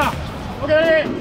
吧，OK。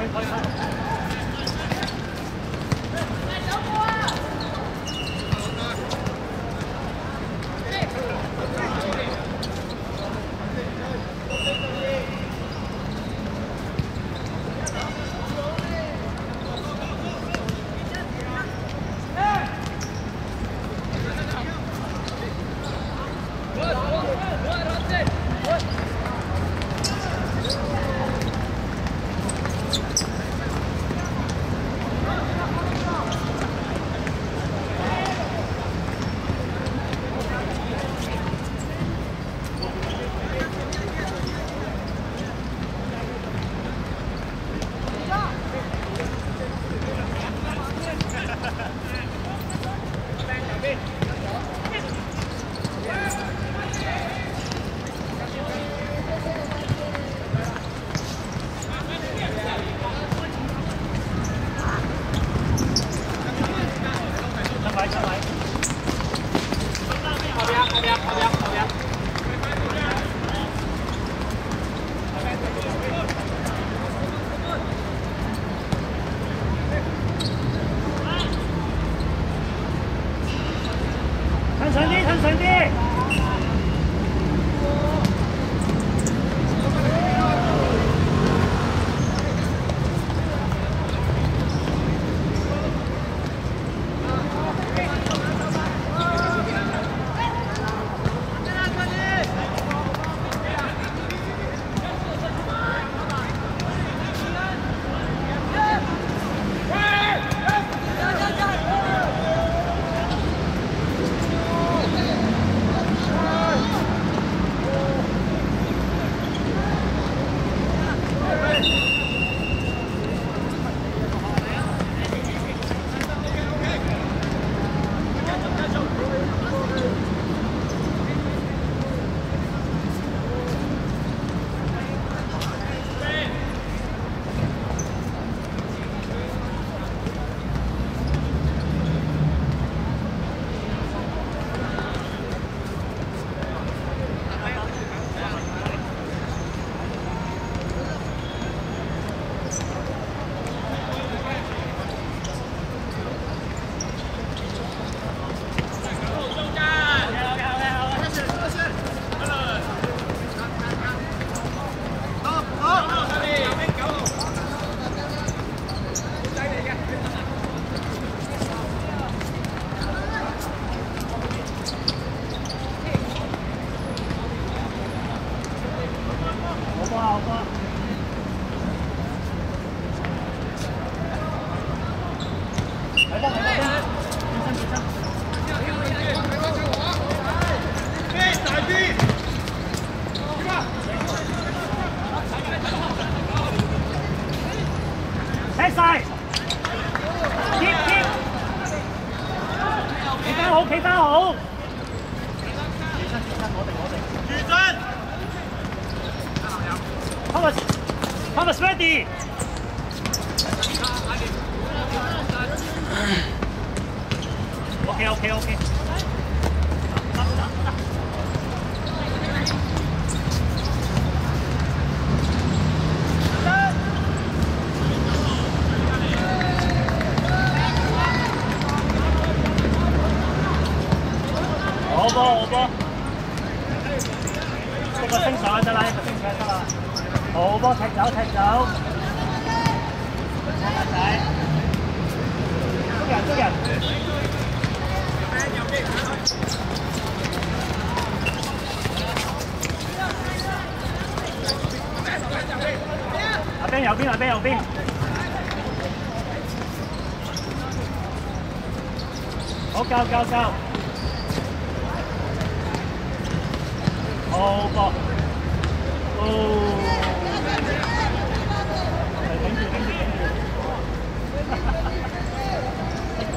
はいはいはい。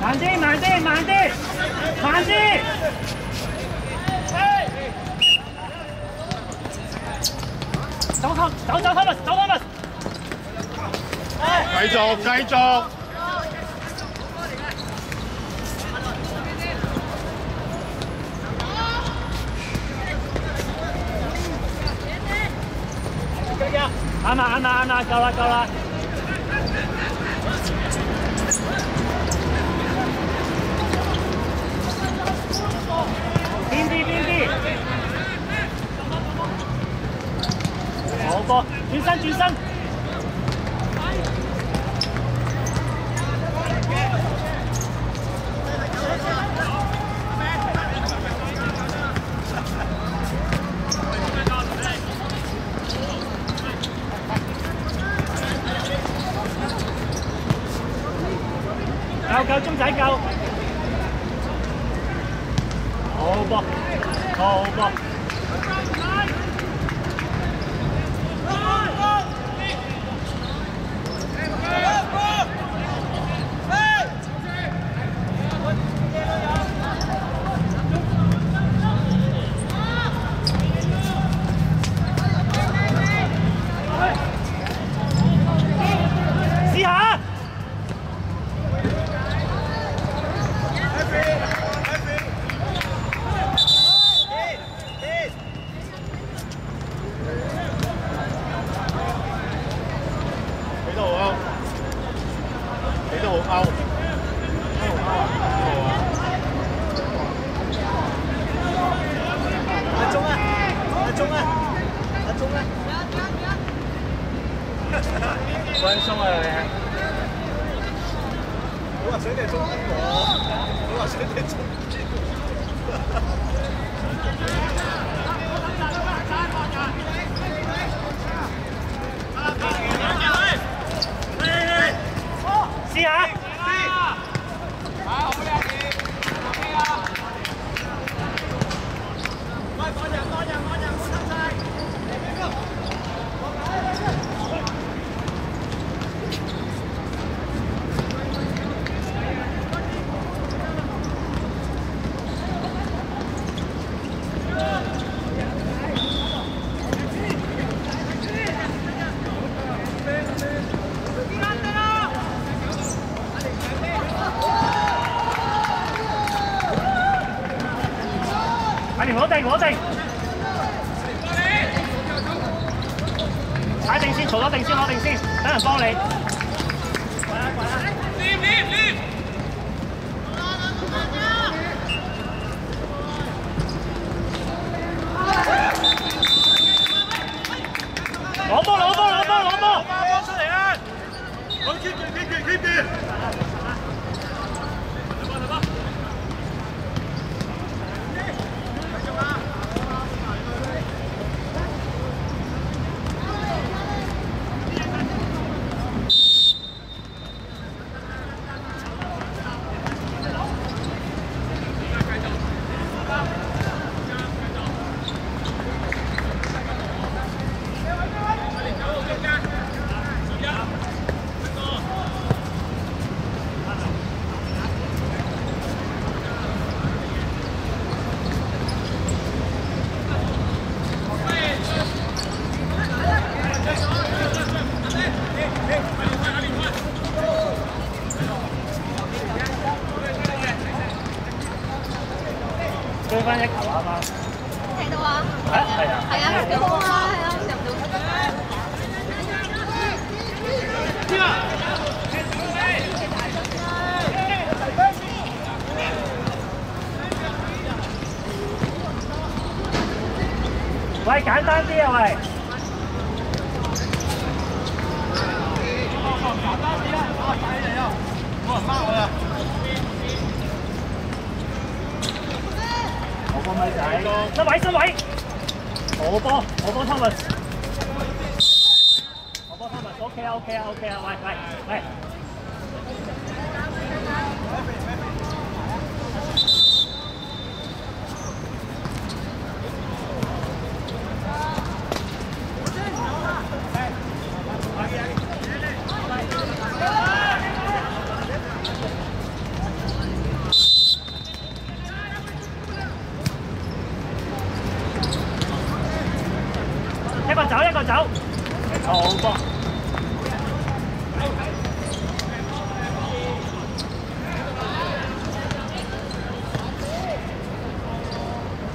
慢点，慢点，慢点，慢点！走开，走走他们，走他们！继续，继续。安娜，安娜，安娜，夠了，夠了！好，變啲，變啲！好過，轉身，轉身。Vỗ!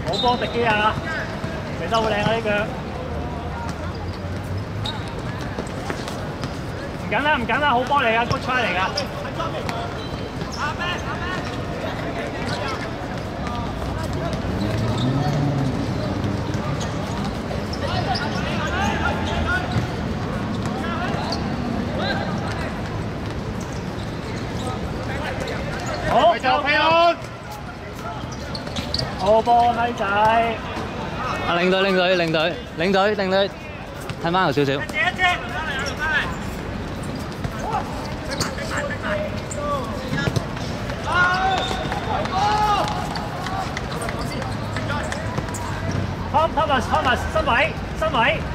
好波迪基啊，射得好靚啊呢腳。唔緊啦唔緊啦，好波嚟噶，good try 嚟噶。好，就皮安。好波，咪仔。啊，領隊，領隊，領隊，領隊，領隊，睇翻後少少。一隻一隻。Tom Thomas Thomas 身位身位。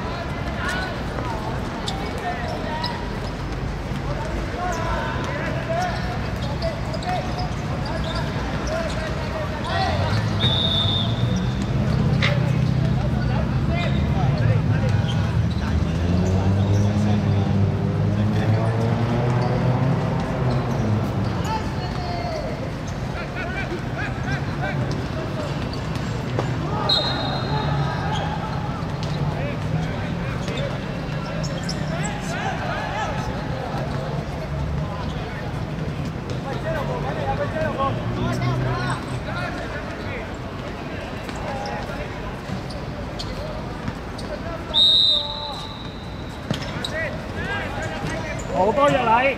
好波若禮，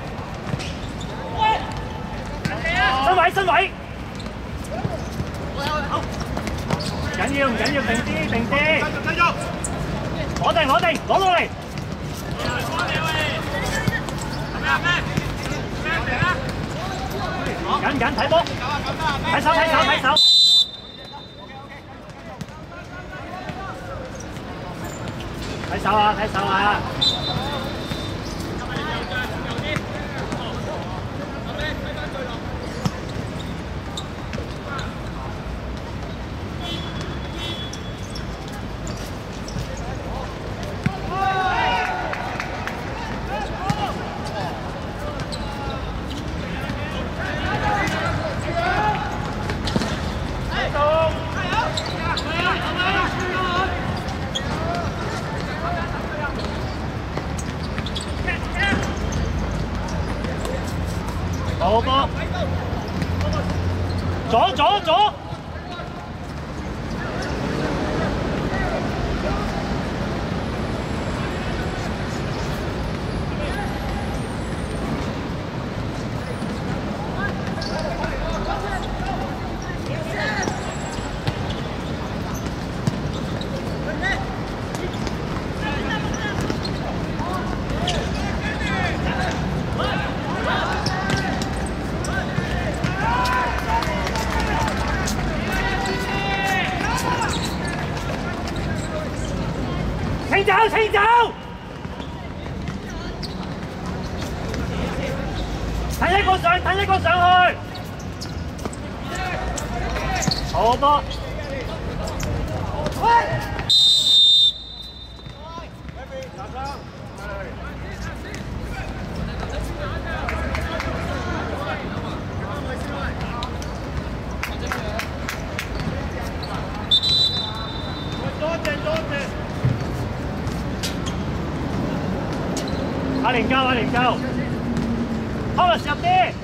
身位身位，緊要唔緊要，定啲定啲，我定我定攞落嚟，緊緊睇波，睇手睇手睇手，睇手啊睇手啊！連交，阿連交，Thomas 入啲。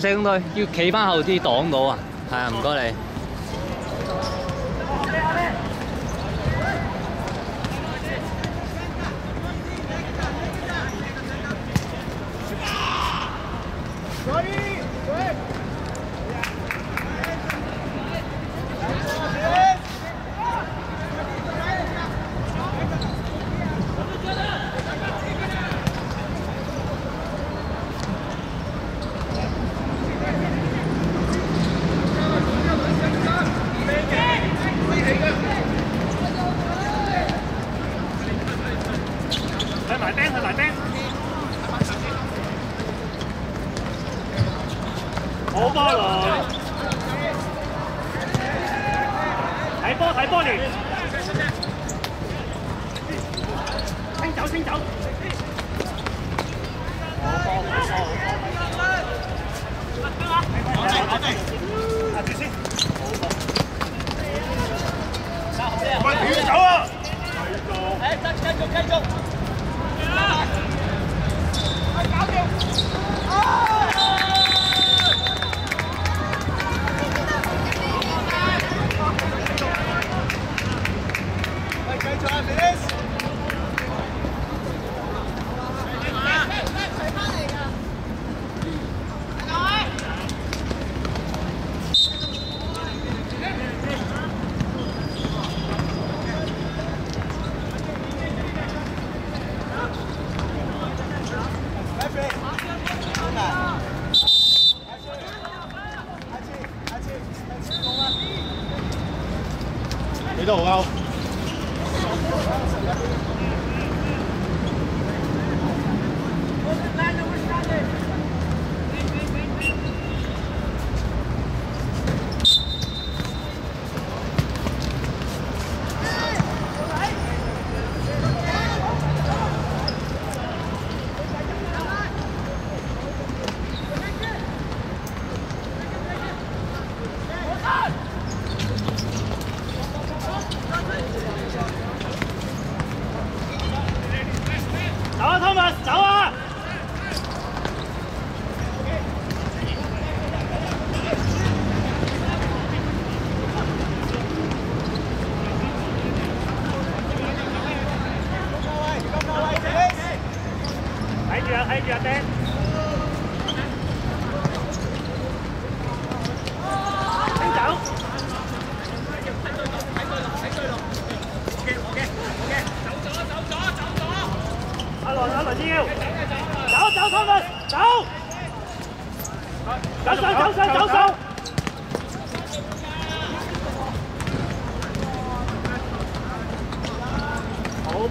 消防隊要企翻後啲擋到啊！係啊，唔該你。go out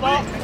包。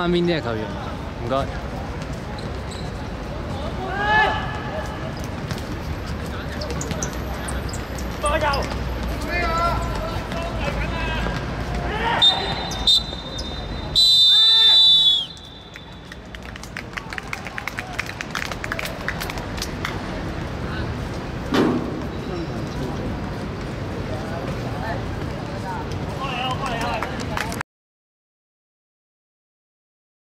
まみんな買うような。